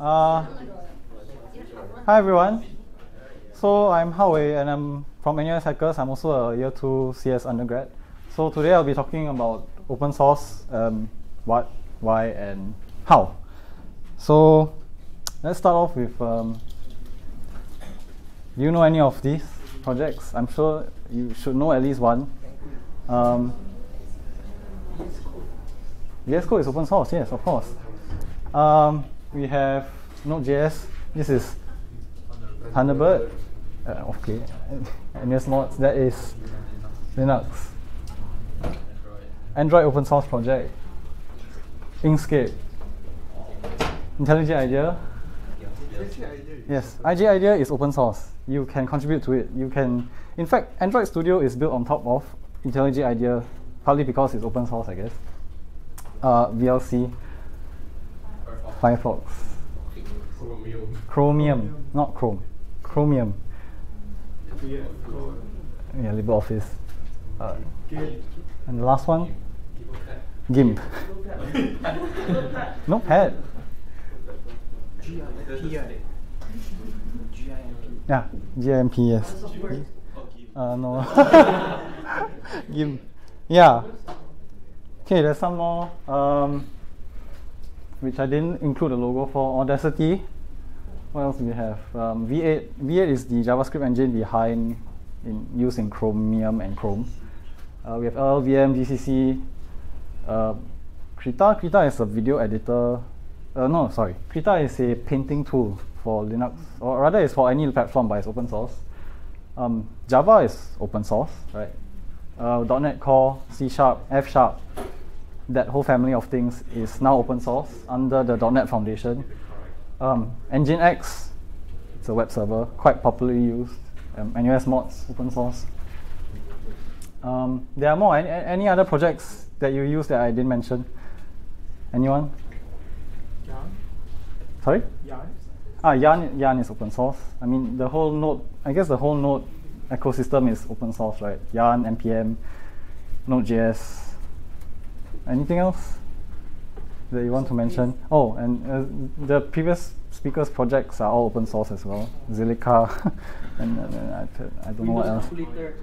Uh, hi everyone. So I'm Wei, and I'm from NUS Hackers. I'm also a year two CS undergrad. So today I'll be talking about open source, um, what, why, and how. So let's start off with. Um, do you know any of these projects? I'm sure you should know at least one. Um, VS Code is open source, yes, of course. Um, we have Node.js. This is Thunderbird. Uh, okay. NUS Mods, that is Linux. Android open source project. Inkscape. IntelliJ IDEA. Yes, IJ IDEA is open source. You can contribute to it. You can, in fact, Android Studio is built on top of IntelliJ IDEA, partly because it's open source, I guess. Uh, VLC, Firefox, Chromium, not Chrome, Chromium. Yeah, LibreOffice. Uh, and the last one, GIMP. Notepad. Yeah, GIMP, yes. Uh, no. GIMP. Yeah. Okay, there's some more, um, which I didn't include the logo for. Audacity. What else do we have? Um, V8. V8 is the JavaScript engine behind in use in Chromium and Chrome. Uh, we have LLVM, GCC, uh, Krita. Krita is a video editor. Uh, no, sorry. Krita is a painting tool for Linux, or rather, it's for any platform, but it's open source. Um, Java is open source, right? Uh, .NET Core, C Sharp, F Sharp, that whole family of things is now open source under the .NET Foundation. Um, Nginx, it's a web server, quite popularly used. Um, NUS mods, open source. Um, there are more. Any, any other projects that you use that I didn't mention? Anyone? Yarn. Sorry? Yarn. Ah, Yarn, Yarn is open source. I mean, the whole Node, I guess the whole Node ecosystem is open source, right? Yarn, NPM, Node.js. Anything else that you want to mention? Oh, and uh, the previous speakers' projects are all open source as well. Zilliqa, and, and I, I don't know what else. Calculator.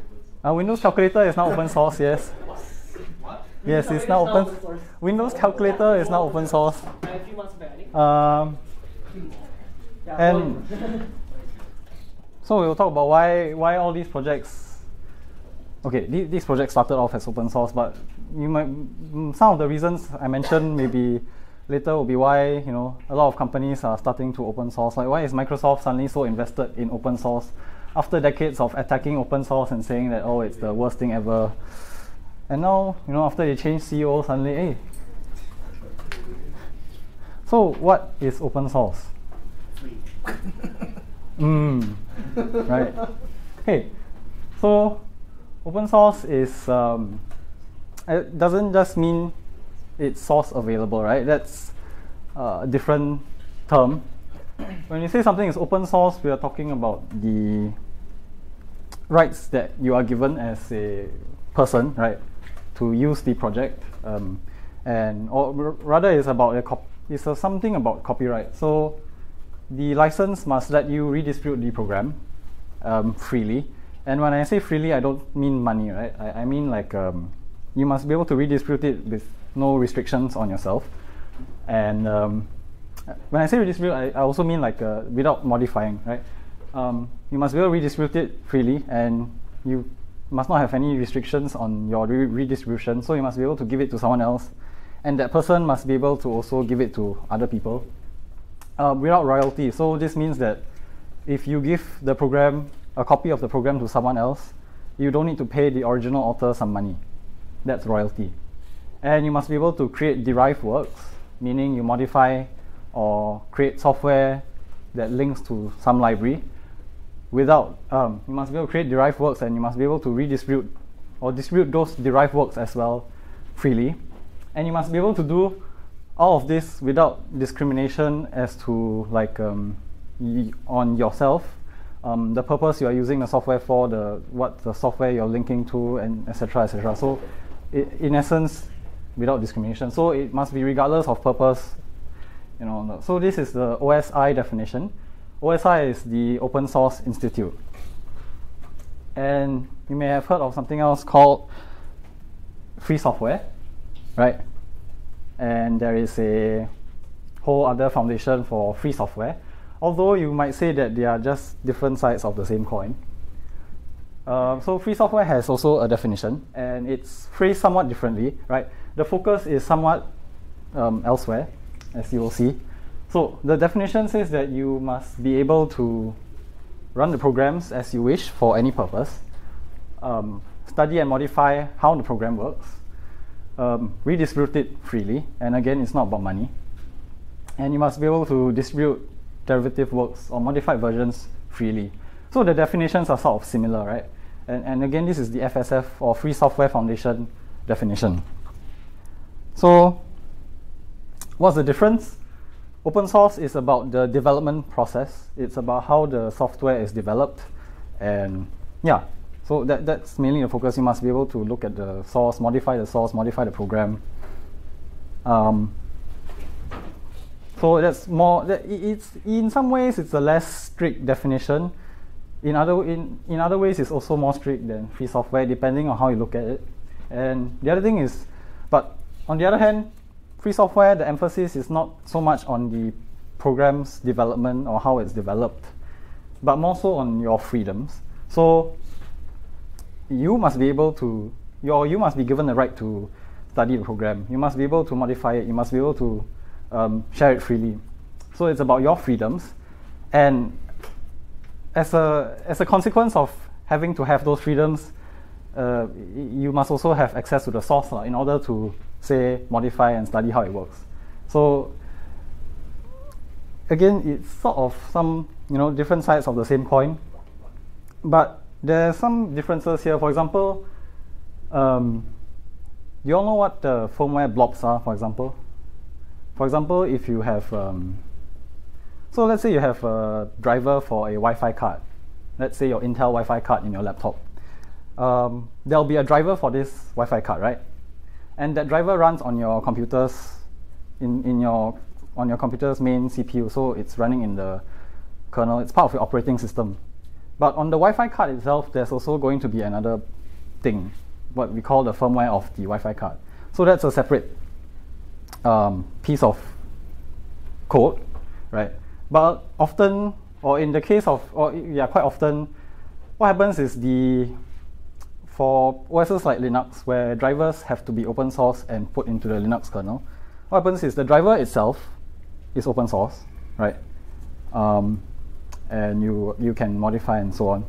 Uh, Windows Calculator is now open source, yes. What? Yes, it's now open. Windows Calculator is now open source. A few months back, Um, and so we'll talk about why why all these projects. Okay, these, these projects started off as open source, but you might mm, some of the reasons I mentioned maybe later will be why you know a lot of companies are starting to open source. Like why is Microsoft suddenly so invested in open source after decades of attacking open source and saying that oh it's the worst thing ever, and now you know after they change CEO suddenly hey. So what is open source? Mm, right. Okay, so open source is um, it doesn't just mean it's source available, right? That's uh, a different term. When you say something is open source, we are talking about the rights that you are given as a person, right, to use the project, um, and or rather, it's about a cop- it's a something about copyright. So the license must let you redistribute the program um, freely. And when I say freely, I don't mean money, right? I, I mean like um, you must be able to redistribute it with no restrictions on yourself. And um, when I say redistribute, I, I also mean like uh, without modifying, right? Um, you must be able to redistribute it freely, and you must not have any restrictions on your re- redistribution. So you must be able to give it to someone else, and that person must be able to also give it to other people uh, without royalty. So this means that if you give the program a copy of the program to someone else, you don't need to pay the original author some money. That's royalty. And you must be able to create derived works, meaning you modify or create software that links to some library without, um, you must be able to create derived works and you must be able to redistribute or distribute those derived works as well freely. And you must be able to do all of this without discrimination as to like um, on yourself, um, the purpose you are using the software for, the what the software you're linking to, and etc. etc. So, in essence, without discrimination. So it must be regardless of purpose. you know, so this is the OSI definition. OSI is the Open Source Institute. And you may have heard of something else called free software, right? And there is a whole other foundation for free software. Although you might say that they are just different sides of the same coin. Uh, so free software has also a definition, and it's phrased somewhat differently, right? The focus is somewhat um, elsewhere, as you will see. So the definition says that you must be able to run the programs as you wish for any purpose, um, study and modify how the program works, um, redistribute it freely, and again, it's not about money. And you must be able to distribute derivative works or modified versions freely. So the definitions are sort of similar, right? And, and again, this is the FSF or Free Software Foundation definition. So what's the difference? Open source is about the development process. It's about how the software is developed. And yeah, so that, that's mainly the focus. You must be able to look at the source, modify the source, modify the program. Um, so that's more, that it's, in some ways, it's a less strict definition. In other, in, in other ways, it's also more strict than free software, depending on how you look at it. And the other thing is, but on the other hand, free software, the emphasis is not so much on the program's development or how it's developed, but more so on your freedoms. So you must be able to, your, you must be given the right to study the program. You must be able to modify it. You must be able to um, share it freely. So it's about your freedoms. And as a, as a consequence of having to have those freedoms, uh, you must also have access to the source uh, in order to say, modify and study how it works. So again, it's sort of some you know different sides of the same coin, but there are some differences here. For example, um, you all know what the firmware blobs are, for example? For example, if you have, um, so let's say you have a driver for a Wi-Fi card. Let's say your Intel Wi-Fi card in your laptop. Um, there'll be a driver for this Wi-Fi card, right? and that driver runs on your computers in, in your on your computer's main CPU so it's running in the kernel it's part of your operating system but on the Wi-Fi card itself there's also going to be another thing what we call the firmware of the Wi-Fi card so that's a separate um, piece of code right but often or in the case of or yeah quite often what happens is the for OSs like Linux, where drivers have to be open source and put into the Linux kernel, what happens is the driver itself is open source, right? Um, and you, you can modify and so on.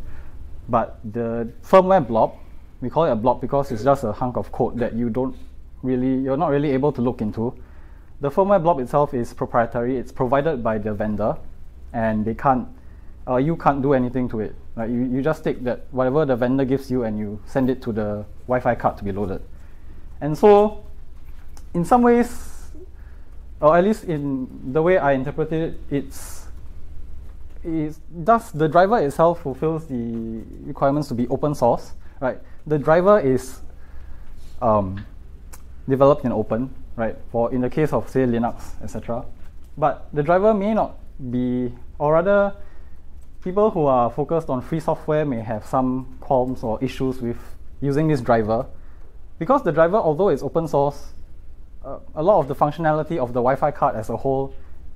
But the firmware blob, we call it a blob because it's just a hunk of code that you don't really, you're not really able to look into. The firmware blob itself is proprietary. It's provided by the vendor, and they can't, uh, you can't do anything to it. Right? You, you just take that whatever the vendor gives you and you send it to the Wi-Fi card to be loaded. And so, in some ways, or at least in the way I interpreted it, it's, it's thus the driver itself fulfills the requirements to be open source. Right? The driver is um, developed in open, right? For in the case of say Linux, etc. But the driver may not be, or rather, people who are focused on free software may have some qualms or issues with using this driver. Because the driver, although it's open source, uh, a lot of the functionality of the Wi-Fi card as a whole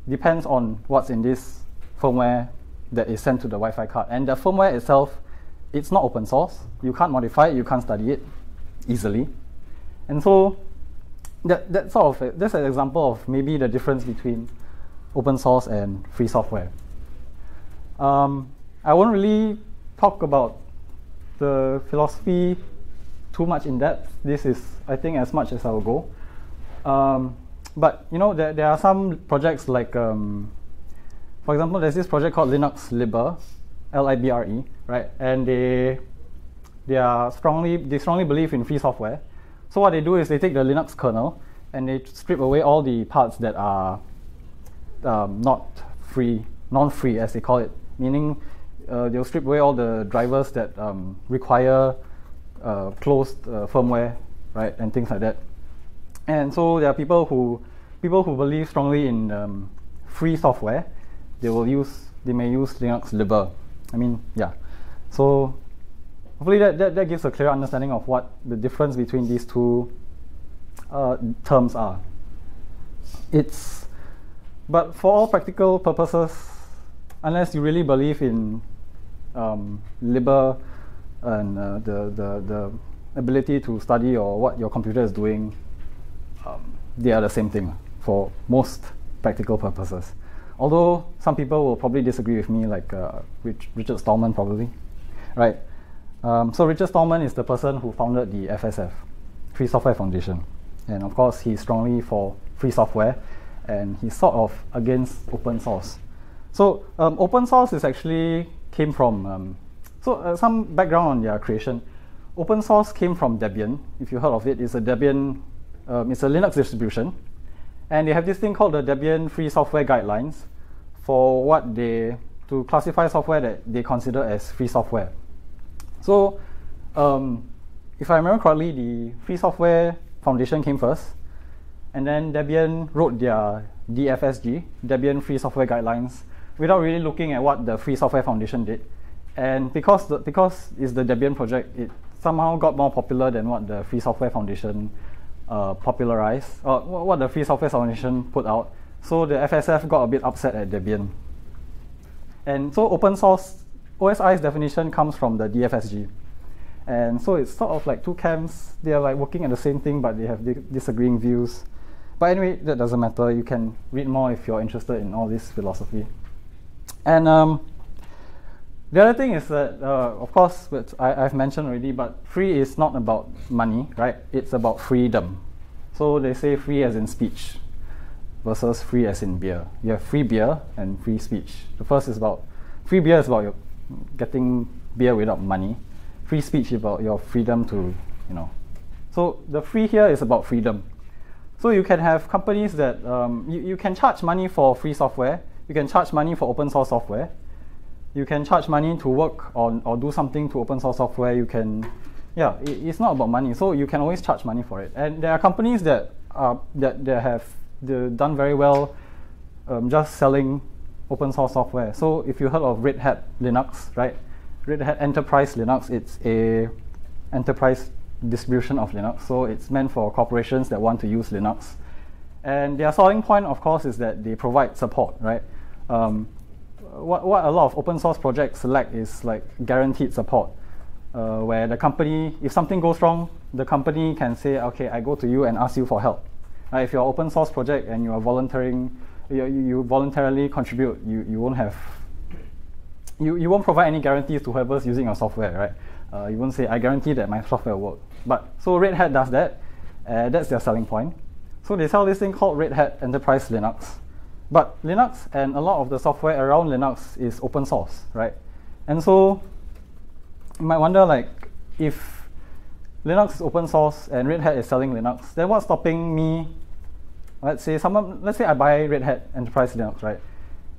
depends on what's in this firmware that is sent to the Wi-Fi card. And the firmware itself, it's not open source. You can't modify it, you can't study it easily. And so that, that sort of, that's an example of maybe the difference between open source and free software. Um, I won't really talk about the philosophy too much in depth. This is, I think, as much as I will go. Um, but you know, there, there are some projects like, um, for example, there's this project called Linux Libre, L-I-B-R-E, right? And they they are strongly they strongly believe in free software. So what they do is they take the Linux kernel and they strip away all the parts that are um, not free, non-free as they call it, meaning uh, they'll strip away all the drivers that um, require uh, closed uh, firmware, right, and things like that. And so there are people who people who believe strongly in um, free software, they will use they may use Linux Libre. I mean, yeah. So hopefully that, that, that gives a clear understanding of what the difference between these two uh, terms are. It's but for all practical purposes, unless you really believe in um, Libre and uh, the, the, the ability to study or what your computer is doing, um, they are the same thing for most practical purposes. Although some people will probably disagree with me, like uh, Richard Stallman probably, right? Um, so Richard Stallman is the person who founded the FSF, Free Software Foundation, and of course he's strongly for free software, and he's sort of against open source. So um, open source is actually came from um, so uh, some background on their creation. Open source came from Debian. If you heard of it, it's a Debian, um, it's a Linux distribution, and they have this thing called the Debian Free Software Guidelines for what they to classify software that they consider as free software. So, um, if I remember correctly, the Free Software Foundation came first, and then Debian wrote their DFSG, Debian Free Software Guidelines, without really looking at what the Free Software Foundation did. And because the, because it's the Debian project, it somehow got more popular than what the Free Software Foundation uh, popularized, or what the Free Software Foundation put out. So the FSF got a bit upset at Debian. And so open source, OSI's definition comes from the DFSG. And so it's sort of like two camps. They are like working at the same thing, but they have di disagreeing views. But anyway, that doesn't matter. You can read more if you're interested in all this philosophy. And um, the other thing is that, uh, of course, which I, have mentioned already, but free is not about money, right? It's about freedom. So they say free as in speech versus free as in beer. You have free beer and free speech. The first is about free beer is about your getting beer without money. Free speech about your freedom to, you know. So the free here is about freedom. So you can have companies that um, you, you can charge money for free software. You can charge money for open source software you can charge money to work on or do something to open source software. You can, yeah, it, it's not about money. So you can always charge money for it. And there are companies that are that, that have done very well um, just selling open source software. So if you heard of Red Hat Linux, right? Red Hat Enterprise Linux, it's a enterprise distribution of Linux. So it's meant for corporations that want to use Linux. And their selling point, of course, is that they provide support, right? Um, what, what a lot of open source projects lack is like guaranteed support, uh, where the company, if something goes wrong, the company can say, okay, I go to you and ask you for help. If you're an open source project and you are volunteering, you, you voluntarily contribute, you, you won't have, you, you won't provide any guarantees to whoever's using your software, right? Uh, you won't say, I guarantee that my software will work. But so Red Hat does that. Uh, that's their selling point. So they sell this thing called Red Hat Enterprise Linux. But Linux and a lot of the software around Linux is open source, right? And so you might wonder like if Linux is open source and Red Hat is selling Linux, then what's stopping me? Let's say someone let's say I buy Red Hat Enterprise Linux, right?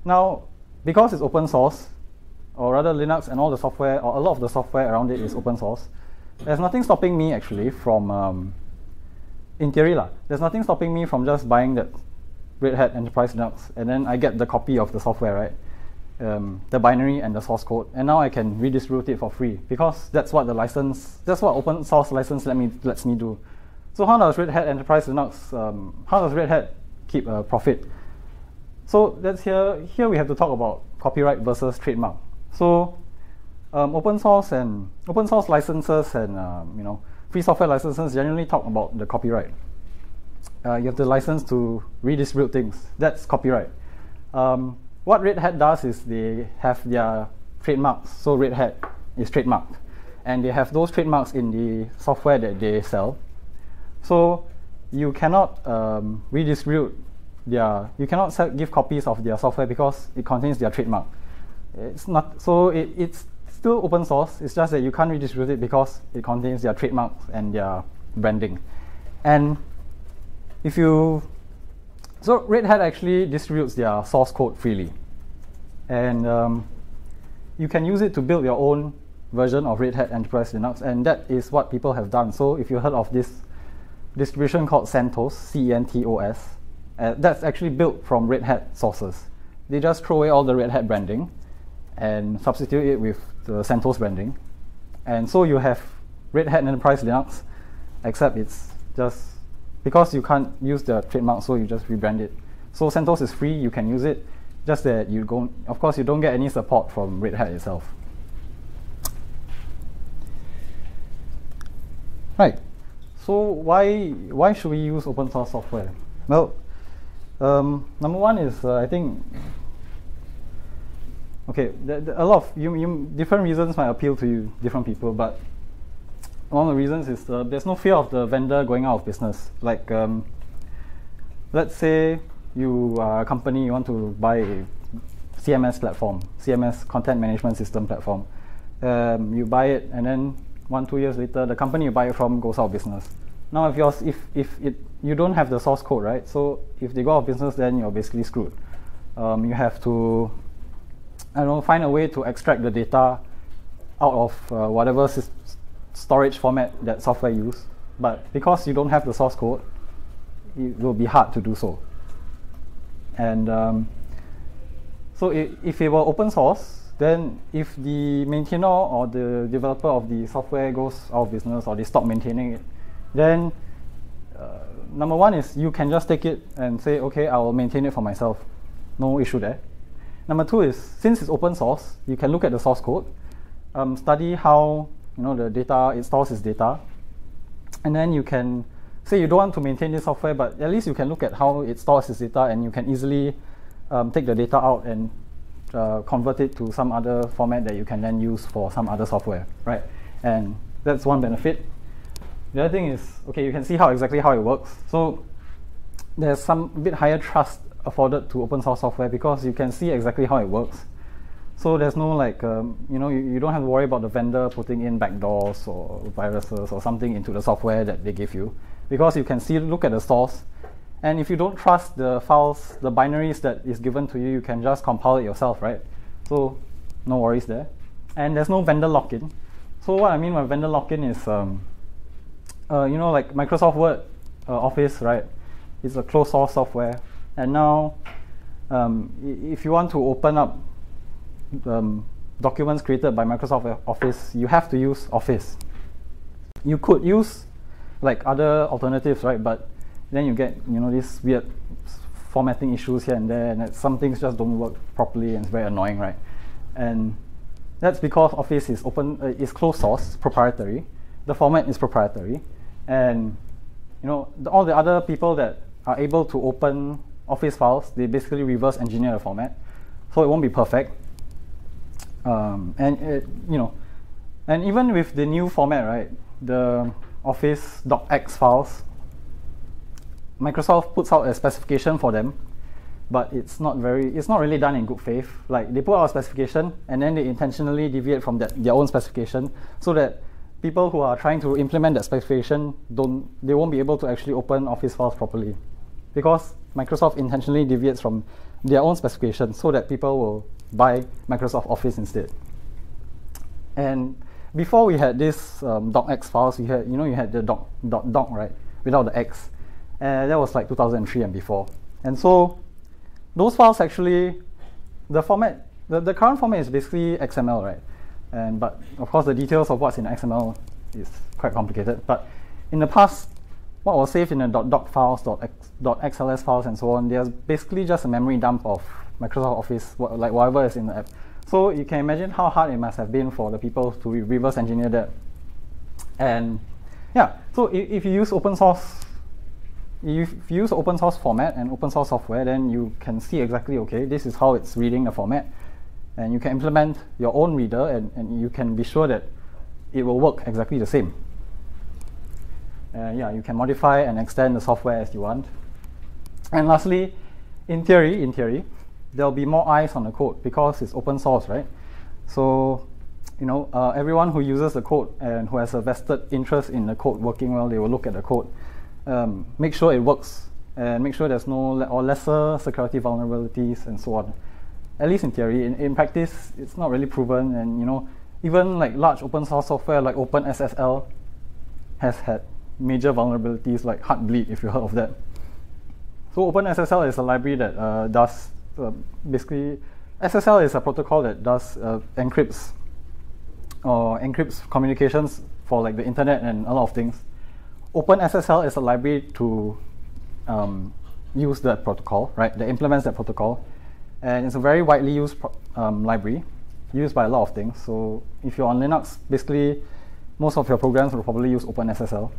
Now, because it's open source, or rather Linux and all the software or a lot of the software around it is open source, there's nothing stopping me actually from um, in theory lah, there's nothing stopping me from just buying that Red Hat Enterprise Linux, and then I get the copy of the software, right? Um, the binary and the source code, and now I can redistribute it for free because that's what the license, that's what open source license let me lets me do. So how does Red Hat Enterprise Linux? Um, how does Red Hat keep a profit? So that's here. Here we have to talk about copyright versus trademark. So um, open source and open source licenses and um, you know free software licenses generally talk about the copyright uh, you have the license to redistribute things. That's copyright. Um, what Red Hat does is they have their trademarks. So Red Hat is trademarked, and they have those trademarks in the software that they sell. So you cannot um, redistribute their, you cannot sell, give copies of their software because it contains their trademark. It's not so it, it's still open source. It's just that you can't redistribute it because it contains their trademarks and their branding. And if you so Red Hat actually distributes their source code freely, and um, you can use it to build your own version of Red Hat Enterprise Linux, and that is what people have done. So if you heard of this distribution called CentOS, C-E-N-T-O-S, uh, that's actually built from Red Hat sources. they just throw away all the Red Hat branding and substitute it with the CentOS branding. And so you have Red Hat Enterprise Linux, except it's just because you can't use the trademark, so you just rebrand it. So CentOS is free, you can use it, just that you go, of course, you don't get any support from Red Hat itself. Right. So why why should we use open source software? Well, um, number one is uh, I think okay, a lot of you, you, different reasons might appeal to you, different people, but one of the reasons is uh, there's no fear of the vendor going out of business. Like, um, let's say you are a company, you want to buy a CMS platform, CMS content management system platform. Um, you buy it, and then one, two years later, the company you buy it from goes out of business. Now, if, yours, if, if it, you don't have the source code, right? So if they go out of business, then you're basically screwed. Um, you have to, I don't know, find a way to extract the data out of uh, whatever storage format that software use. But because you don't have the source code, it will be hard to do so. And um, so it, if it were open source, then if the maintainer or the developer of the software goes out of business or they stop maintaining it, then uh, number one is you can just take it and say, okay, I will maintain it for myself. No issue there. Number two is since it's open source, you can look at the source code, um, study how you know the data it stores its data, and then you can say you don't want to maintain this software, but at least you can look at how it stores its data, and you can easily um, take the data out and uh, convert it to some other format that you can then use for some other software, right? And that's one benefit. The other thing is, okay, you can see how exactly how it works. So there's some bit higher trust afforded to open source software because you can see exactly how it works. So there's no like, um, you know, you, you don't have to worry about the vendor putting in backdoors or viruses or something into the software that they give you because you can see, look at the source and if you don't trust the files, the binaries that is given to you, you can just compile it yourself, right? So no worries there. And there's no vendor lock-in. So what I mean by vendor lock-in is, um, uh, you know, like Microsoft Word, uh, Office, right? It's a closed source software. And now, um, if you want to open up um, documents created by Microsoft Office, you have to use Office. You could use like other alternatives, right? But then you get you know these weird formatting issues here and there, and some things just don't work properly, and it's very annoying, right? And that's because Office is open, uh, is closed source, proprietary. The format is proprietary, and you know the, all the other people that are able to open Office files, they basically reverse engineer the format, so it won't be perfect. Um, and it, you know, and even with the new format, right, the Office docx files Microsoft puts out a specification for them, but it's not very, it's not really done in good faith. Like they put out a specification and then they intentionally deviate from that their own specification so that people who are trying to implement that specification don't, they won't be able to actually open Office files properly, because Microsoft intentionally deviates from their own specification so that people will buy Microsoft Office instead. And before we had this um, docx files, we had, you know, you had the doc, doc, doc, right, without the X and that was like 2003 and before. And so those files actually, the format, the, the current format is basically XML, right? And but of course the details of what's in XML is quite complicated. But in the past, what was saved in the .doc files, .xls files, and so on, there's basically just a memory dump of Microsoft Office, like whatever is in the app. So you can imagine how hard it must have been for the people to reverse engineer that. And yeah, so if you use open source if you use open source format and open source software, then you can see exactly, okay, this is how it's reading the format. And you can implement your own reader and, and you can be sure that it will work exactly the same. Uh, yeah, you can modify and extend the software as you want. And lastly, in theory, in theory, there'll be more eyes on the code because it's open source, right? So, you know, uh, everyone who uses the code and who has a vested interest in the code working well, they will look at the code um, make sure it works and make sure there's no le or lesser security vulnerabilities and so on. At least in theory, in, in practice, it's not really proven. And you know, even like large open source software like OpenSSL has had major vulnerabilities like Heartbleed, if you heard of that. So OpenSSL is a library that uh, does uh, basically SSL is a protocol that does uh, encrypts or encrypts communications for like the internet and a lot of things. OpenSSL is a library to um, use that protocol, right? That implements that protocol, and it's a very widely used um, library, used by a lot of things. So if you're on Linux, basically most of your programs will probably use OpenSSL.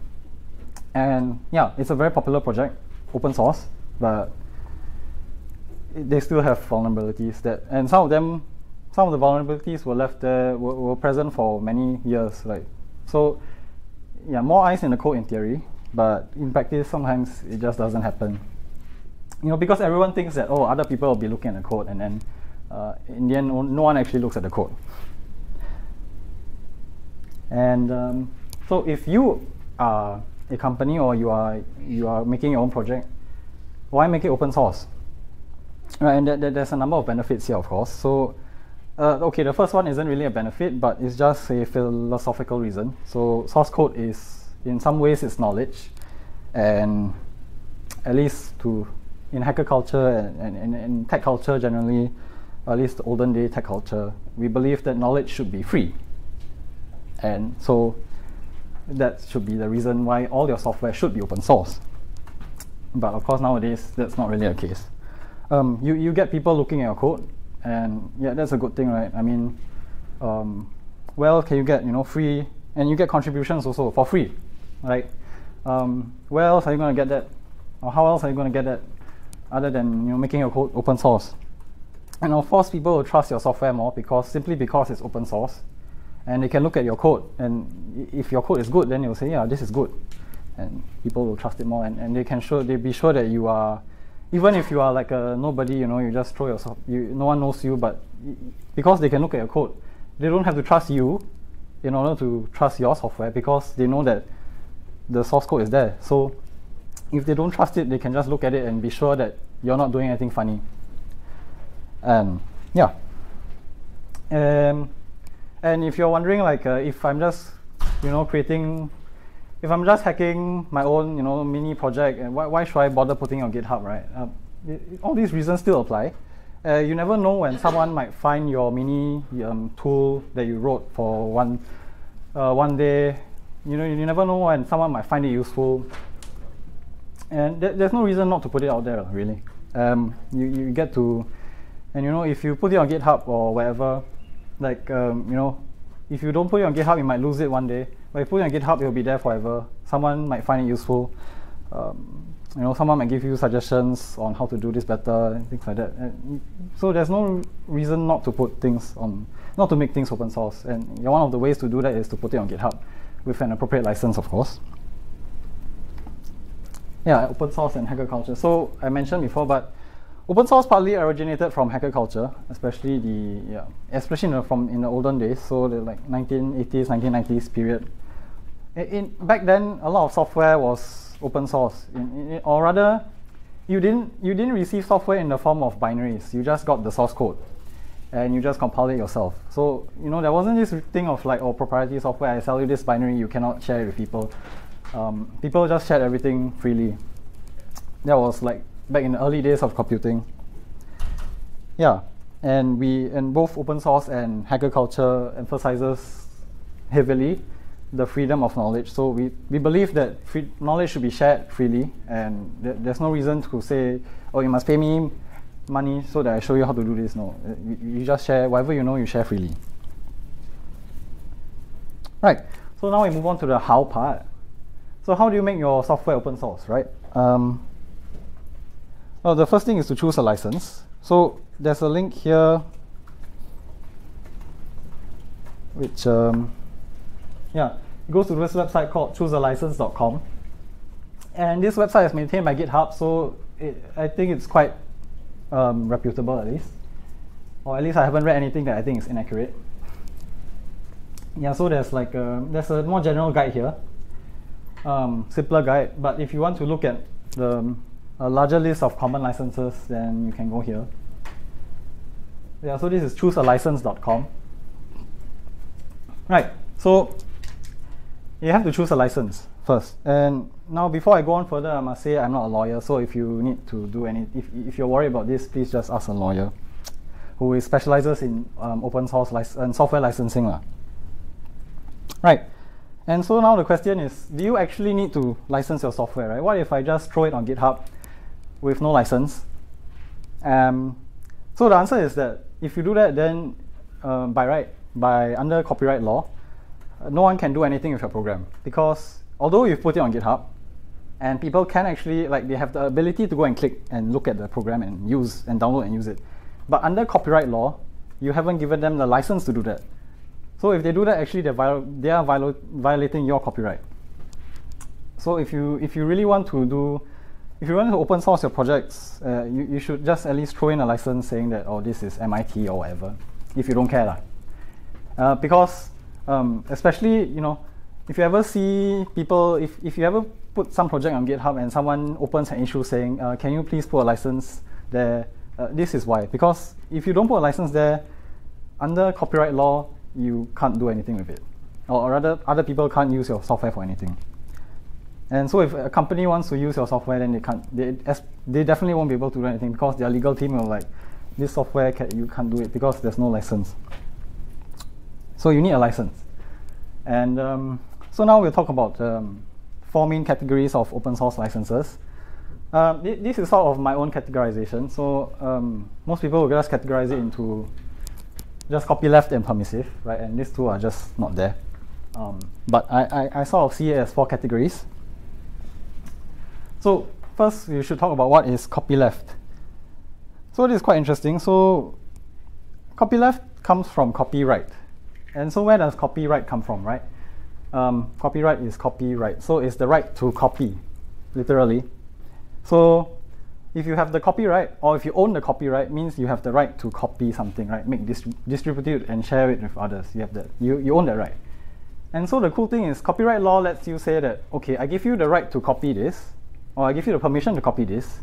And yeah, it's a very popular project, open source, but they still have vulnerabilities that, and some of them, some of the vulnerabilities were left there, were, were present for many years. Like, so yeah, more eyes in the code in theory, but in practice, sometimes it just doesn't happen. You know, because everyone thinks that, oh, other people will be looking at the code, and then uh, in the end, no one actually looks at the code. And um, so if you are a company or you are, you are making your own project, why make it open source? Right, and th th there's a number of benefits here, of course. So, uh, okay, the first one isn't really a benefit, but it's just a philosophical reason. So, source code is, in some ways, it's knowledge, and at least to in hacker culture and, and, and, tech culture generally, at least olden day tech culture, we believe that knowledge should be free. And so that should be the reason why all your software should be open source. But of course, nowadays, that's not really the case um, you, you get people looking at your code, and yeah, that's a good thing, right? I mean, um, well, can you get you know free, and you get contributions also for free, right? Um, where else are you going to get that, or how else are you going to get that, other than you know making your code open source? And of course, people will trust your software more because simply because it's open source, and they can look at your code, and if your code is good, then they'll say, yeah, this is good, and people will trust it more, and, and they can show they be sure that you are even if you are like a nobody, you know, you just throw yourself, you, no one knows you, but because they can look at your code, they don't have to trust you in order to trust your software because they know that the source code is there. So if they don't trust it, they can just look at it and be sure that you're not doing anything funny. And yeah. Um, and if you're wondering, like, uh, if I'm just, you know, creating if I'm just hacking my own, you know, mini project, and why, why should I bother putting on GitHub, right? Uh, all these reasons still apply. Uh, you never know when someone might find your mini um, tool that you wrote for one uh, one day. You know, you never know when someone might find it useful. And th there's no reason not to put it out there, really. Um, you, you get to, and you know, if you put it on GitHub or wherever, like, um, you know, if you don't put it on GitHub, you might lose it one day. But if you put it on GitHub, it will be there forever. Someone might find it useful. Um, you know, someone might give you suggestions on how to do this better and things like that. And so there's no reason not to put things on, not to make things open source. And one of the ways to do that is to put it on GitHub with an appropriate license, of course. Yeah, open source and hacker culture. So I mentioned before, but open source partly originated from hacker culture, especially the yeah, especially in the, from in the olden days. So the like 1980s, 1990s period in, back then, a lot of software was open source, in, in, or rather, you didn't you didn't receive software in the form of binaries. You just got the source code, and you just compile it yourself. So you know there wasn't this thing of like oh proprietary software. I sell you this binary, you cannot share it with people. Um, people just shared everything freely. That was like back in the early days of computing. Yeah, and we and both open source and hacker culture emphasizes heavily the freedom of knowledge. So we, we believe that knowledge should be shared freely, and th there's no reason to say, oh, you must pay me money so that I show you how to do this. No, you, you just share whatever you know, you share freely. Right. So now we move on to the how part. So how do you make your software open source, right? Um, well, the first thing is to choose a license. So there's a link here, which um, yeah, it goes to this website called choosealicense.com. And this website is maintained by GitHub, so it, I think it's quite um, reputable at least. Or at least I haven't read anything that I think is inaccurate. Yeah, so there's like a, there's a more general guide here, um, simpler guide. But if you want to look at the um, a larger list of common licenses, then you can go here. Yeah, so this is choosealicense.com. Right, so you have to choose a license. first. And now, before I go on further, I must say I'm not a lawyer. So if you need to do any, if, if you're worried about this, please just ask a lawyer who specializes in um, open source and software licensing. Right. And so now the question is, do you actually need to license your software, right? What if I just throw it on GitHub with no license? Um, so the answer is that if you do that, then uh, by right, by under copyright law, uh, no one can do anything with your program because although you've put it on GitHub, and people can actually like they have the ability to go and click and look at the program and use and download and use it, but under copyright law, you haven't given them the license to do that. So if they do that, actually they're viol- they are viol- violating your copyright. So if you if you really want to do, if you want to open source your projects, uh, you, you should just at least throw in a license saying that oh this is MIT or whatever, if you don't care lah. Uh, because um, especially you know if you ever see people if, if you ever put some project on GitHub and someone opens an issue saying uh, can you please put a license there, uh, this is why because if you don't put a license there, under copyright law you can't do anything with it, or, or rather other people can't use your software for anything. And so if a company wants to use your software, then they can't. They, they definitely won't be able to do anything because their legal team will like, this software can, you can't do it because there's no license. So you need a license. And um, so now we'll talk about um, four main categories of open source licenses. Uh, th- this is sort of my own categorization. So um, most people will just categorize it into just copyleft and permissive, right? And these two are just not there. Um, but I, I, I sort of see it as four categories. So first, we should talk about what is copyleft. So this is quite interesting. So copyleft comes from copyright. And so where does copyright come from, right? Um, copyright is copyright. So it's the right to copy, literally. So if you have the copyright or if you own the copyright means you have the right to copy something, right? Make dis- distribute it and share it with others. You have that. You, you own that right. And so the cool thing is copyright law lets you say that, okay, I give you the right to copy this, or I give you the permission to copy this,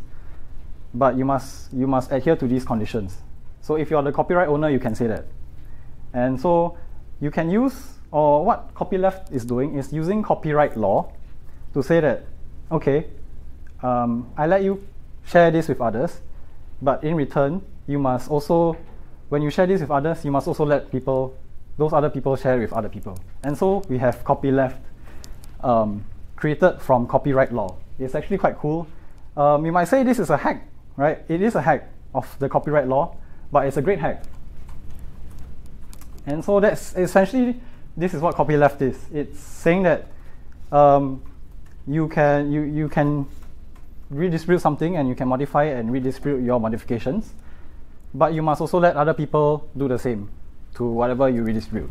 but you must you must adhere to these conditions. So if you're the copyright owner, you can say that. And so you can use or what copyleft is doing is using copyright law to say that, okay, um, I let you share this with others, but in return, you must also, when you share this with others, you must also let people, those other people share with other people. And so we have copyleft um, created from copyright law. It's actually quite cool. Um, you might say this is a hack, right? It is a hack of the copyright law, but it's a great hack. And so that's essentially this is what copyleft is. It's saying that um, you can you you can redistribute something and you can modify and redistribute your modifications, but you must also let other people do the same to whatever you redistribute.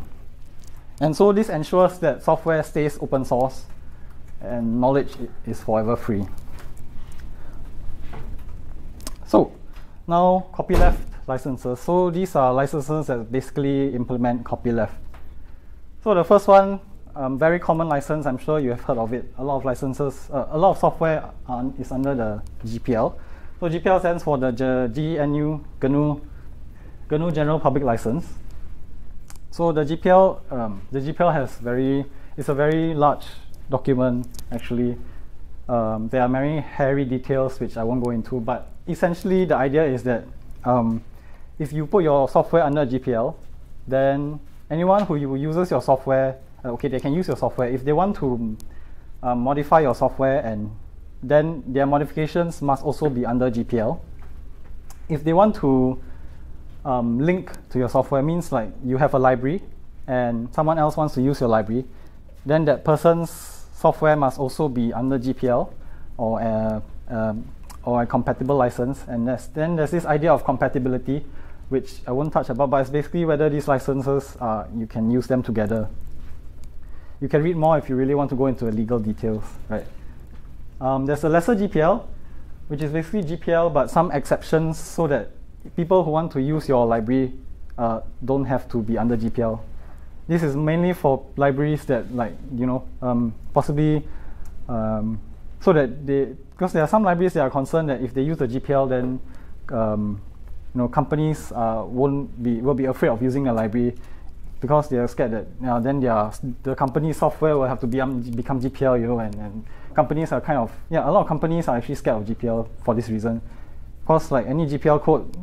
And so this ensures that software stays open source and knowledge is forever free. So now copyleft licenses. So these are licenses that basically implement copyleft. So the first one, um, very common license, I'm sure you have heard of it. A lot of licenses, uh, a lot of software are, is under the GPL. So GPL stands for the GNU, GNU, GNU General Public License. So the GPL, um, the GPL has very, it's a very large document actually. Um, there are many hairy details which I won't go into, but essentially the idea is that um, if you put your software under GPL, then anyone who uses your software, okay, they can use your software. If they want to um, modify your software, and then their modifications must also be under GPL. If they want to um, link to your software, means like you have a library, and someone else wants to use your library, then that person's software must also be under GPL or a, um, or a compatible license. And then there's this idea of compatibility, which I won't touch about, but it's basically whether these licenses uh, you can use them together. You can read more if you really want to go into the legal details, right? Um, there's a lesser GPL, which is basically GPL, but some exceptions so that people who want to use your library uh, don't have to be under GPL. This is mainly for libraries that, like, you know, um, possibly um, so that they, because there are some libraries that are concerned that if they use the GPL, then um, you know, companies uh, won't be will be afraid of using the library because they are scared that you know, then their the company software will have to be, um, become GPL, you know, and, and companies are kind of yeah, a lot of companies are actually scared of GPL for this reason. Because like any GPL code,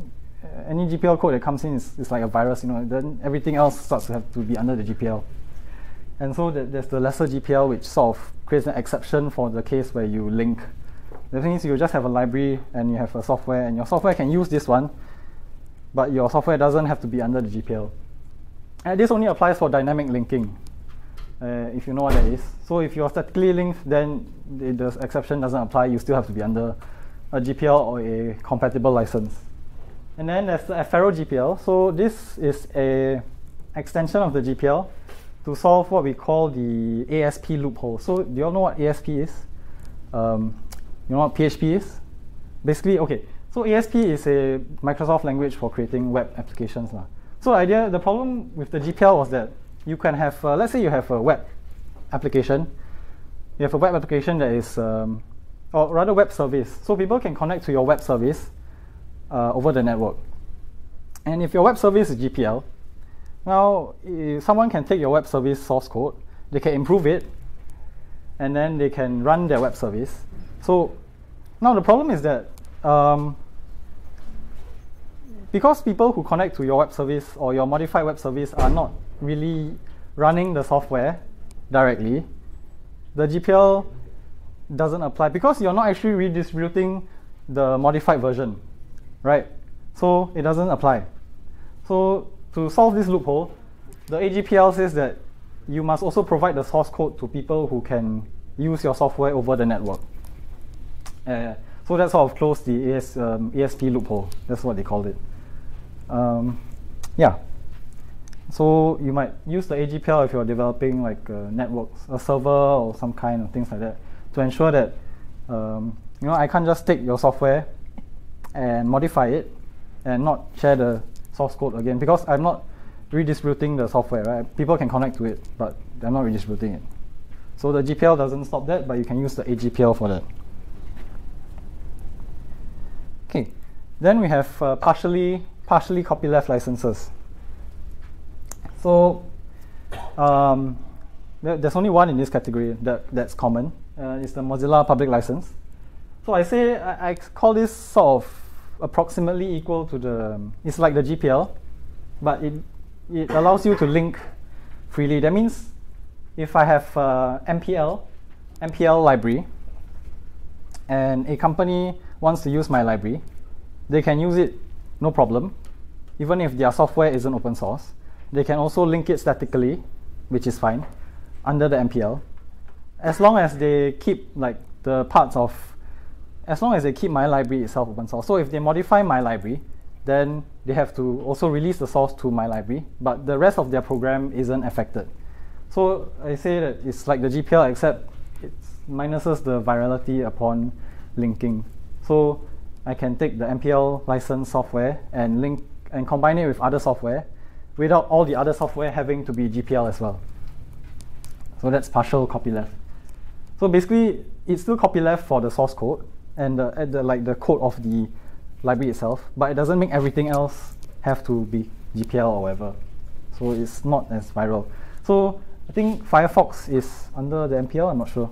any GPL code that comes in is, is like a virus, you know, then everything else starts to have to be under the GPL. And so the, there's the lesser GPL which sort of creates an exception for the case where you link. The thing is you just have a library and you have a software and your software can use this one, but your software doesn't have to be under the GPL. And this only applies for dynamic linking, uh, if you know what that is. So if you're statically linked, then the, the exception doesn't apply. You still have to be under a GPL or a compatible license. And then there's the Affero GPL. So this is a extension of the GPL to solve what we call the ASP loophole. So do you all know what ASP is? Um, you know what PHP is? Basically, okay. So ASP is a Microsoft language for creating web applications. Lah. So idea, the problem with the GPL was that you can have, uh, let's say you have a web application. You have a web application that is, um, or rather web service. So people can connect to your web service uh, over the network. And if your web service is GPL, now someone can take your web service source code, they can improve it, and then they can run their web service. So now the problem is that um, because people who connect to your web service or your modified web service are not really running the software directly, the GPL doesn't apply because you're not actually redistributing the modified version, right? So it doesn't apply. So to solve this loophole, the AGPL says that you must also provide the source code to people who can use your software over the network. Uh, so that sort of closed the AS, um, ASP loophole. That's what they called it. Um, yeah. So you might use the AGPL if you're developing like a network, a server or some kind of things like that to ensure that um, you know I can't just take your software and modify it and not share the source code again because I'm not redistributing the software, right? People can connect to it, but I'm not redistributing it. So the GPL doesn't stop that, but you can use the AGPL for that. Okay, then we have uh, partially partially copyleft licenses. So um, there's only one in this category that, that's common. Uh, it's the Mozilla public license. So I say I, I, call this sort of approximately equal to the, um, it's like the GPL, but it, it allows you to link freely. That means if I have uh, MPL, MPL library, and a company wants to use my library, they can use it no problem, even if their software isn't open source. They can also link it statically, which is fine, under the MPL, as long as they keep like the parts of, as long as they keep my library itself open source. So if they modify my library, then they have to also release the source to my library, but the rest of their program isn't affected. So I say that it's like the GPL except it minuses the virality upon linking. So I can take the MPL license software and link and combine it with other software without all the other software having to be GPL as well. So that's partial copyleft. So basically, it's still copyleft for the source code and the, the, like the code of the library itself, but it doesn't make everything else have to be GPL or whatever. So it's not as viral. So I think Firefox is under the MPL, I'm not sure,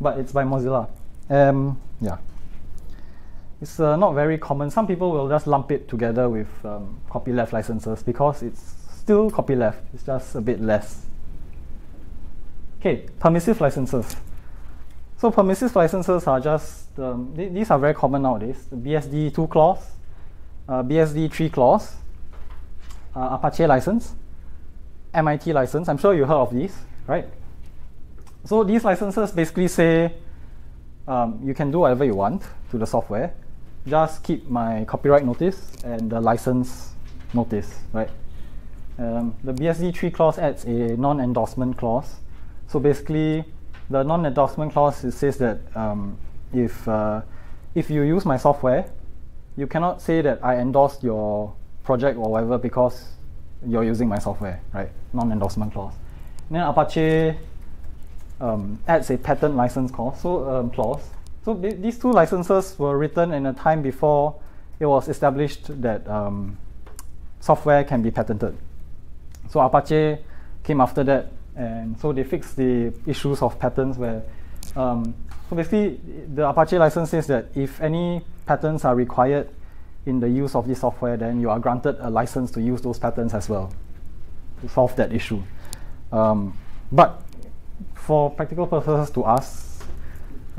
but it's by Mozilla. Um, yeah it's uh, not very common. Some people will just lump it together with um, copyleft licenses because it's still copyleft. It's just a bit less. Okay, permissive licenses. So permissive licenses are just, um, th these are very common nowadays. The BSD 2 clause, uh, BSD 3 clause, uh, Apache license, MIT license. I'm sure you heard of these, right? So these licenses basically say um, you can do whatever you want to the software just keep my copyright notice and the license notice, right? Um, the BSD 3 clause adds a non-endorsement clause. So basically, the non-endorsement clause says that um, if uh, if you use my software, you cannot say that I endorsed your project or whatever because you're using my software, right? Non-endorsement clause. And then Apache um, adds a patent license clause. So um, clause. So these two licenses were written in a time before it was established that um, software can be patented. So Apache came after that, and so they fixed the issues of patents where. Um, so basically, the Apache license says that if any patents are required in the use of this software, then you are granted a license to use those patents as well to solve that issue. Um, but for practical purposes to us,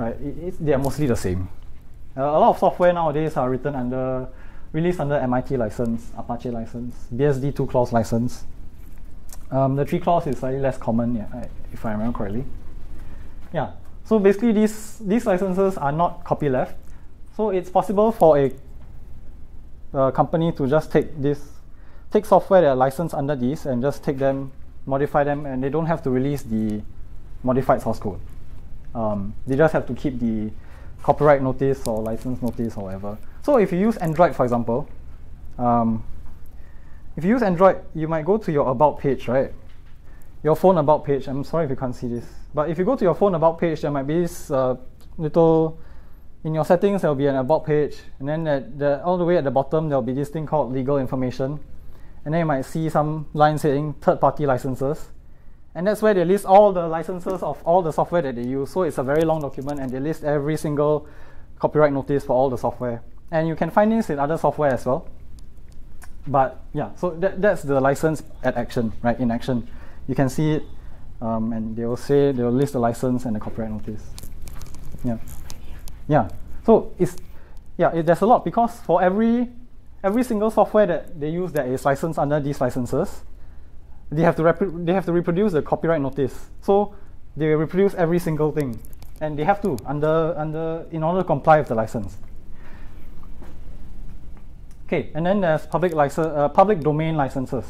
right, it, it, they are mostly the same. Uh, a lot of software nowadays are written under, released under MIT license, Apache license, BSD two clause license. Um, the three clause is slightly less common, yeah, if I remember correctly. Yeah, so basically these, these licenses are not copyleft. So it's possible for a, a company to just take this, take software that are licensed under these and just take them, modify them, and they don't have to release the modified source code. Um, they just have to keep the copyright notice or license notice or whatever. So if you use Android, for example, um, if you use Android, you might go to your About page, right? Your phone About page. I'm sorry if you can't see this. But if you go to your phone about page, there might be this uh, little, in your settings, there will be an about page. And then at the, all the way at the bottom, there will be this thing called legal information. And then you might see some lines saying third party licenses. And that's where they list all the licenses of all the software that they use. So it's a very long document and they list every single copyright notice for all the software. And you can find this in other software as well. But yeah, so that, that's the license at action, right? In action. You can see it um, and they will say they will list the license and the copyright notice. Yeah, yeah. So it's yeah, it, there's a lot because for every every single software that they use that is licensed under these licenses, they have to they have to reproduce the copyright notice. So they reproduce every single thing, and they have to under under in order to comply with the license. Okay, and then there's public license, uh, public domain licenses.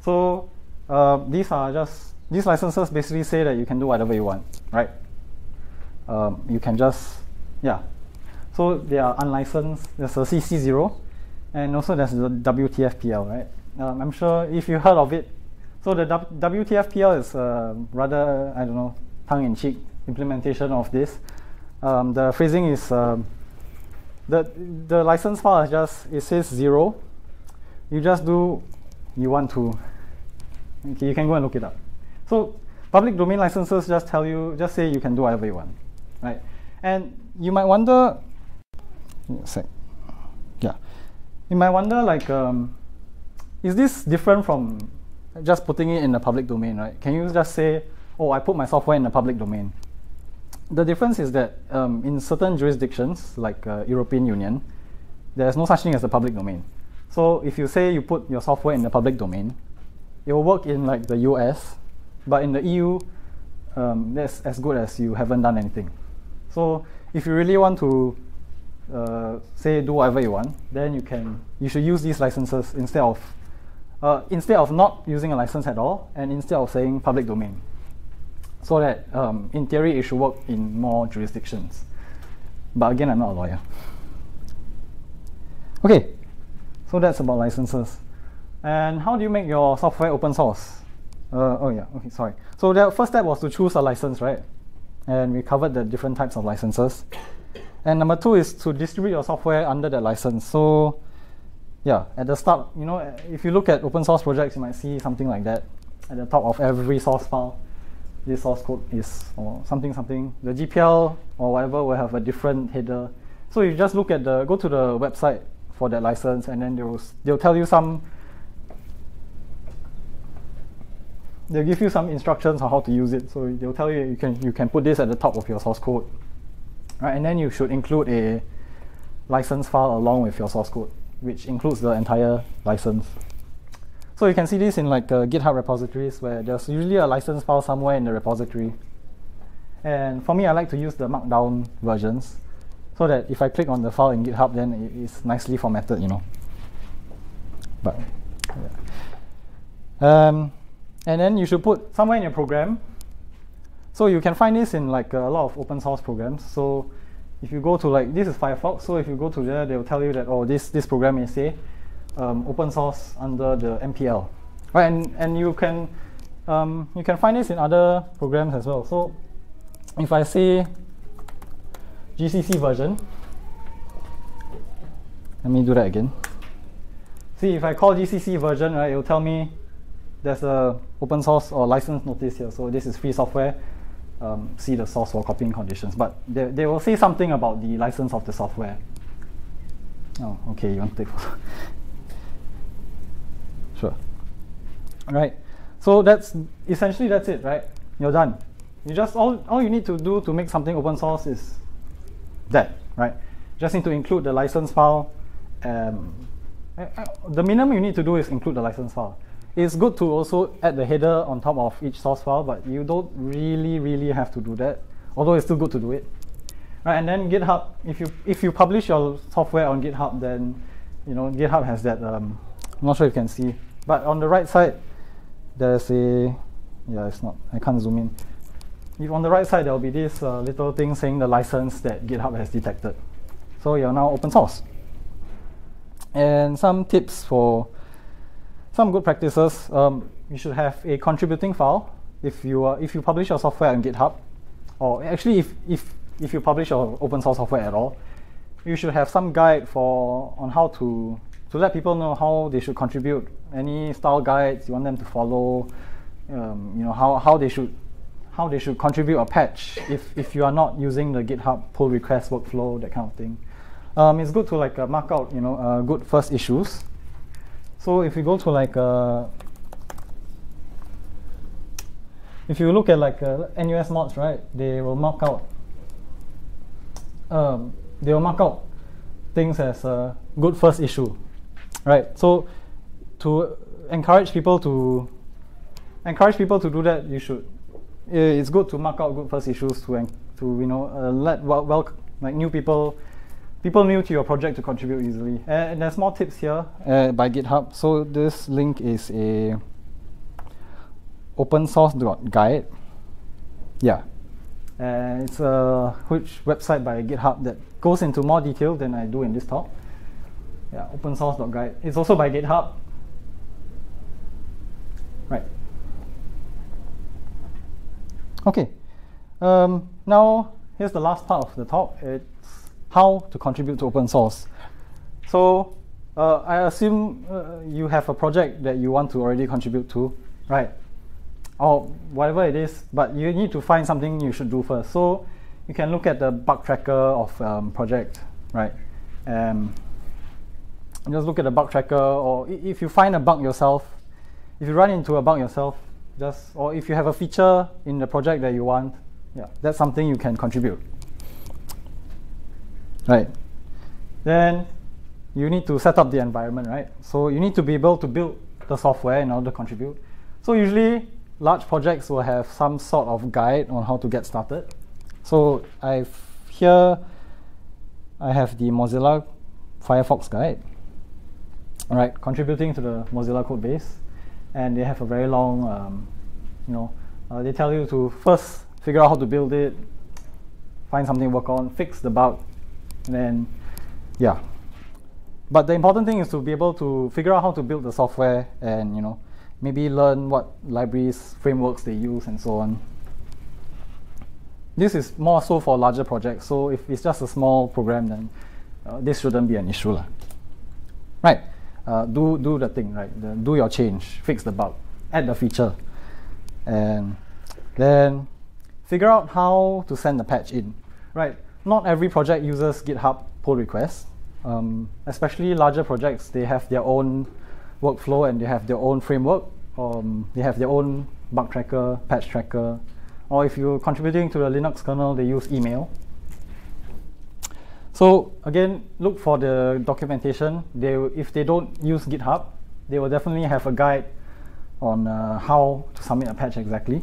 So uh, these are just these licenses basically say that you can do whatever you want, right? Um, you can just, yeah. So they are unlicensed. There's a CC0, and also there's the WTFPL, right? Um, I'm sure if you heard of it. So the w- WTFPL is uh, rather, I don't know, tongue-in-cheek implementation of this. Um, the phrasing is um, the the license file is just it says zero. You just do you want to. Okay, you can go and look it up. So public domain licenses just tell you, just say you can do whatever you want, right? And you might wonder, sec, yeah, you might wonder like, um, is this different from just putting it in the public domain, right? Can you just say, oh, I put my software in the public domain? The difference is that um, in certain jurisdictions, like uh, European Union, there's no such thing as the public domain. So if you say you put your software in the public domain, it will work in like the US, but in the EU, um, that's as good as you haven't done anything. So if you really want to uh, say do whatever you want, then you can you should use these licenses instead of uh, instead of not using a license at all, and instead of saying public domain, so that um, in theory it should work in more jurisdictions. But again, I'm not a lawyer. Okay, so that's about licenses. And how do you make your software open source? Uh, oh yeah, okay, sorry. So the first step was to choose a license, right? And we covered the different types of licenses. And number two is to distribute your software under that license. So yeah, at the start, you know, if you look at open source projects, you might see something like that. At the top of every source file, this source code is or something something. The GPL or whatever will have a different header. So you just look at the go to the website for that license, and then they'll they'll tell you some they'll give you some instructions on how to use it. So they'll tell you you can you can put this at the top of your source code, right? And then you should include a license file along with your source code, which includes the entire license. So you can see this in like uh, GitHub repositories where there's usually a license file somewhere in the repository. And for me, I like to use the markdown versions so that if I click on the file in GitHub, then it is nicely formatted, you know. But yeah. Um, and then you should put somewhere in your program. So you can find this in like a lot of open source programs. So if you go to like this is Firefox. So if you go to there, they will tell you that oh this this program is say um, open source under the MPL, right? And and you can um, you can find this in other programs as well. So if I say GCC version, let me do that again. See if I call GCC version, right? It will tell me there's a open source or license notice here. So this is free software. Um, see the source for copying conditions. But they, they will say something about the license of the software. Oh, okay, you want to take sure. All right. So that's essentially that's it, right? You're done. You just all all you need to do to make something open source is that, right? Just need to include the license file. Um, the minimum you need to do is include the license file. It's good to also add the header on top of each source file, but you don't really, really have to do that. Although it's still good to do it. Right, and then GitHub, if you if you publish your software on GitHub, then you know GitHub has that. Um, I'm not sure if you can see, but on the right side, there's a yeah, it's not. I can't zoom in. If on the right side, there will be this uh, little thing saying the license that GitHub has detected. So you're now open source. And some tips for some good practices. Um, you should have a contributing file if you uh, if you publish your software on GitHub, or actually if if if you publish your open source software at all, you should have some guide for on how to to let people know how they should contribute. Any style guides you want them to follow, um, you know how, how they should how they should contribute a patch if, if you are not using the GitHub pull request workflow, that kind of thing. Um, it's good to like uh, mark out you know uh, good first issues. So if you go to like uh, if you look at like uh, NUS mods, right, they will mark out um, they will mark out things as a good first issue, right? So to encourage people to encourage people to do that, you should. It's good to mark out good first issues to to you know uh, let well, well like new people people new to your project to contribute easily. And, and there's more tips here uh, by GitHub. So this link is a open source guide. Yeah, and it's a huge website by GitHub that goes into more detail than I do in this talk. Yeah, open source.guide. It's also by GitHub. Right. Okay. Um, now, here's the last part of the talk. It's how to contribute to open source. So, uh, I assume uh, you have a project that you want to already contribute to, right? or whatever it is, but you need to find something you should do first. So you can look at the bug tracker of um, project, right? Um, just look at the bug tracker, or if you find a bug yourself, if you run into a bug yourself, just or if you have a feature in the project that you want, yeah, that's something you can contribute. Right. Then you need to set up the environment, right? So you need to be able to build the software in order to contribute. So usually large projects will have some sort of guide on how to get started. So I've here I have the Mozilla Firefox guide. All right, contributing to the Mozilla code base, and they have a very long, um, you know, uh, they tell you to first figure out how to build it, find something to work on, fix the bug, and then, yeah. But the important thing is to be able to figure out how to build the software and you know maybe learn what libraries, frameworks they use, and so on. This is more so for larger projects, so if it's just a small program, then uh, this shouldn't be an issue. La. Right, uh, do, do the thing, right? The, do your change, fix the bug, add the feature, and then figure out how to send the patch in. Right, not every project uses GitHub pull requests, um, especially larger projects, they have their own workflow and they have their own framework. Um, they have their own bug tracker, patch tracker, or if you're contributing to the Linux kernel, they use email. So again, look for the documentation. They, if they don't use GitHub, they will definitely have a guide on uh, how to submit a patch exactly.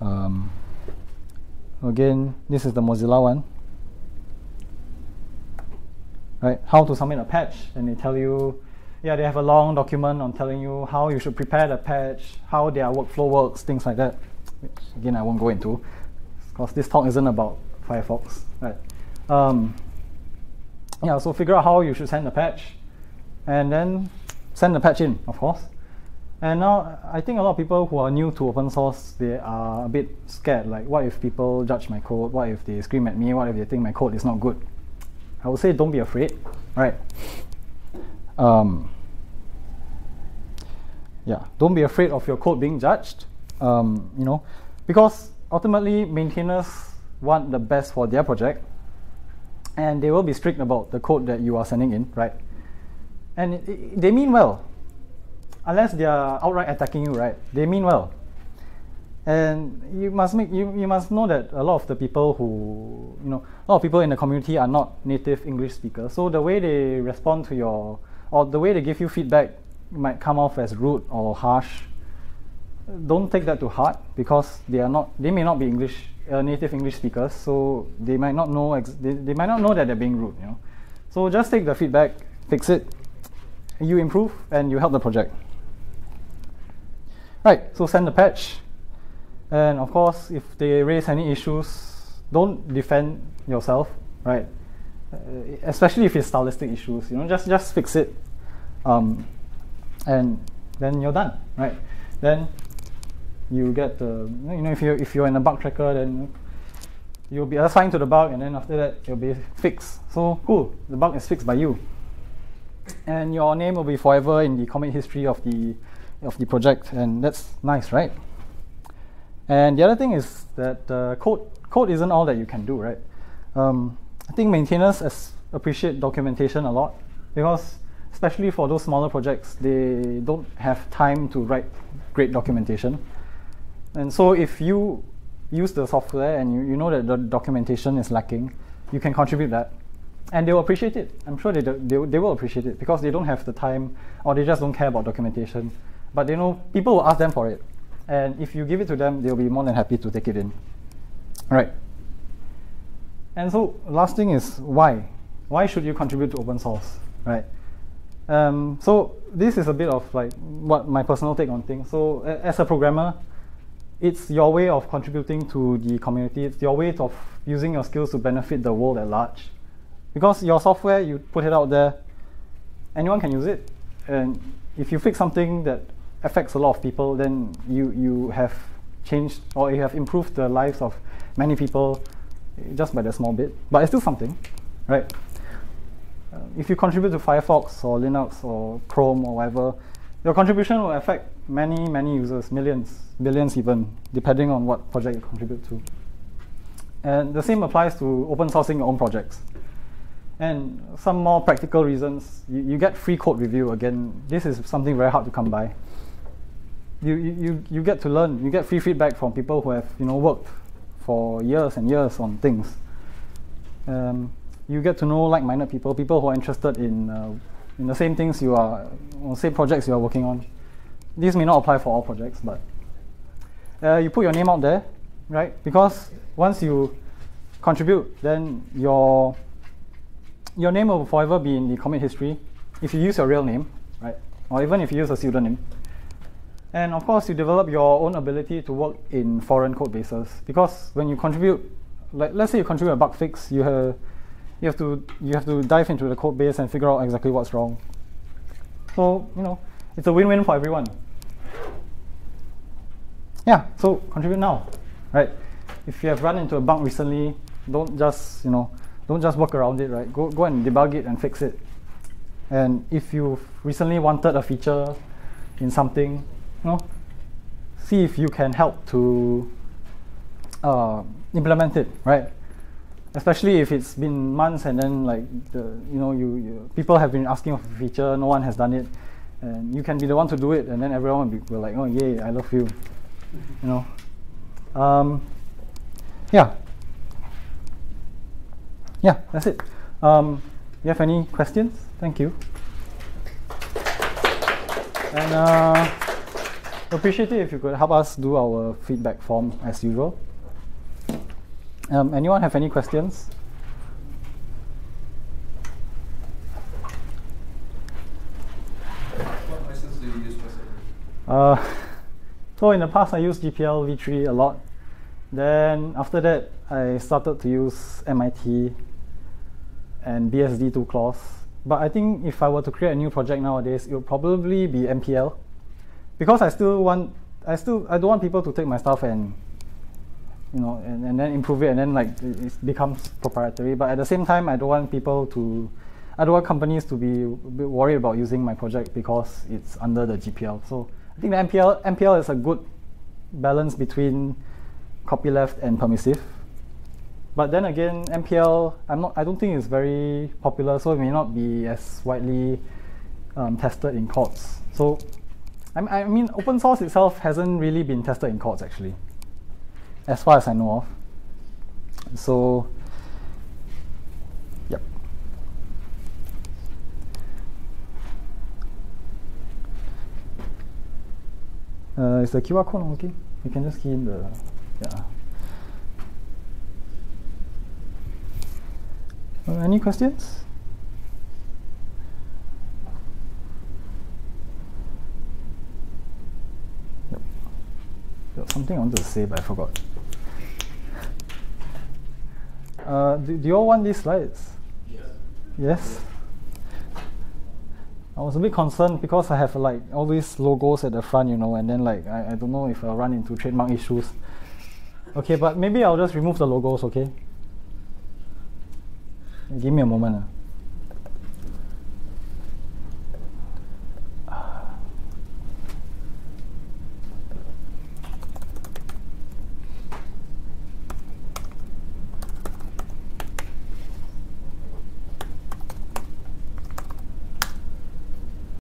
Um, again, this is the Mozilla one. Right, how to submit a patch, and they tell you yeah, they have a long document on telling you how you should prepare the patch, how their workflow works, things like that. Which again, I won't go into, because this talk isn't about Firefox, right? Um, yeah, so figure out how you should send the patch, and then send the patch in, of course. And now, I think a lot of people who are new to open source, they are a bit scared. Like, what if people judge my code? What if they scream at me? What if they think my code is not good? I would say don't be afraid, right? Um, yeah, don't be afraid of your code being judged. Um, you know, because ultimately maintainers want the best for their project, and they will be strict about the code that you are sending in, right? And it, it, they mean well, unless they are outright attacking you, right? They mean well. And you must make you, you must know that a lot of the people who you know a lot of people in the community are not native English speakers. So the way they respond to your or the way they give you feedback might come off as rude or harsh. Don't take that to heart because they are not they may not be English uh, native English speakers, so they might not know they, they might not know that they're being rude. You know, so just take the feedback, fix it, you improve, and you help the project. Right. So send the patch. And of course, if they raise any issues, don't defend yourself, right? Uh, especially if it's stylistic issues, you know, just just fix it, um, and then you're done, right? Then you get the, you know, if you if you're in a bug tracker, then you'll be assigned to the bug, and then after that it'll be fixed. So cool, the bug is fixed by you, and your name will be forever in the commit history of the of the project, and that's nice, right? And the other thing is that uh, code code isn't all that you can do, right? Um, I think maintainers appreciate documentation a lot because especially for those smaller projects, they don't have time to write great documentation. And so if you use the software and you, you know that the documentation is lacking, you can contribute that. And they will appreciate it. I'm sure they, do, they, they will appreciate it because they don't have the time or they just don't care about documentation. But they know people will ask them for it. And if you give it to them, they'll be more than happy to take it in. All right. And so last thing is why? Why should you contribute to open source, right? Um, so this is a bit of like what my personal take on things. So as a programmer, it's your way of contributing to the community. It's your way of using your skills to benefit the world at large. Because your software, you put it out there, anyone can use it. And if you fix something that affects a lot of people, then you, you have changed or you have improved the lives of many people just by the small bit. But it's still something, right? Uh, if you contribute to Firefox or Linux or Chrome or whatever, your contribution will affect many, many users, millions, billions even, depending on what project you contribute to. And the same applies to open sourcing your own projects. And some more practical reasons, you, you get free code review. Again, this is something very hard to come by you, you, you get to learn, you get free feedback from people who have you know worked for years and years on things. Um, you get to know like-minded people, people who are interested in uh, in the same things you are, on same projects you are working on. This may not apply for all projects, but uh, you put your name out there, right? Because once you contribute, then your your name will forever be in the commit history if you use your real name, right? Or even if you use a pseudonym. And of course, you develop your own ability to work in foreign code bases because when you contribute, like let's say you contribute a bug fix, you have you have to you have to dive into the code base and figure out exactly what's wrong. So you know, it's a win-win for everyone. Yeah, so contribute now, right? If you have run into a bug recently, don't just you know don't just work around it, right? Go go and debug it and fix it. And if you've recently wanted a feature in something, you know, see if you can help to uh, implement it, right? Especially if it's been months and then like the you know you, you people have been asking for a feature, no one has done it, and you can be the one to do it, and then everyone will be like, oh yay, I love you, you know. Um, yeah. Yeah, that's it. Um, you have any questions? Thank you. And. Uh, appreciate it if you could help us do our feedback form as usual. Um, anyone have any questions? What license do you use? Uh, so in the past, I used GPL v3 a lot. Then after that, I started to use MIT and BSD2 clause. But I think if I were to create a new project nowadays, it would probably be MPL because I still want I still I don't want people to take my stuff and you know and, and then improve it and then like it, becomes proprietary but at the same time I don't want people to I don't want companies to be worried about using my project because it's under the GPL so I think the MPL MPL is a good balance between copyleft and permissive. But then again, MPL I'm not I don't think it's very popular, so it may not be as widely um, tested in courts. So I, I mean, open source itself hasn't really been tested in courts actually, as far as I know of. So, yep. Uh, is the QR code okay? You can just key in the, yeah. Uh, any questions? Was something I wanted to say, but I forgot. Uh, do, do you all want these slides? Yes. Yes? I was a bit concerned because I have like all these logos at the front, you know, and then like I, I don't know if I'll run into trademark issues. Okay, but maybe I'll just remove the logos, okay? Give me a moment. Uh.